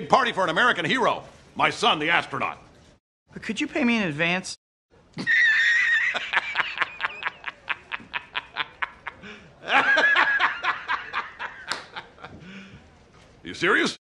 Big party for an American hero, my son, the astronaut. But could you pay me in advance? You serious?